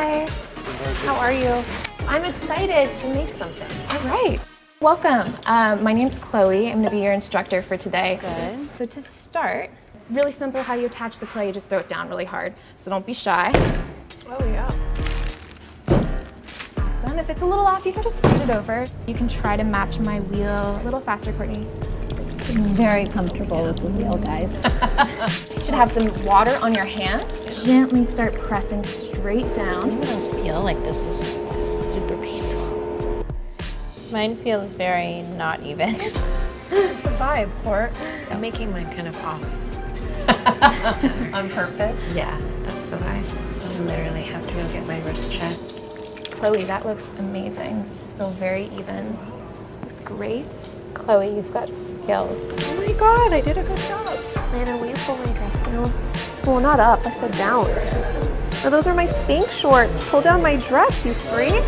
how are you? I'm excited to make something. All right. Welcome. Um, my name's Chloe. I'm going to be your instructor for today. Good. So to start, it's really simple how you attach the clay. You just throw it down really hard. So don't be shy. Oh yeah. Awesome. If it's a little off, you can just scoot it over. You can try to match my wheel a little faster, Kourtney. I'm very comfortable with the wheel, guys. You should have some water on your hands. Gently start pressing straight down. It does feel like this is super painful. Mine feels very not even. It's a vibe, Kourt. I'm making mine kind of off. On purpose. Yeah, that's the vibe. I literally have to go get my wrist checked. Chloe, that looks amazing. Still very even. Looks great. Chloe, you've got skills. Oh my god, I did a good job. Lana, will you pull my dress down? Well, not up, I said down. Oh, those are my Spanx shorts. Pull down my dress, you freak.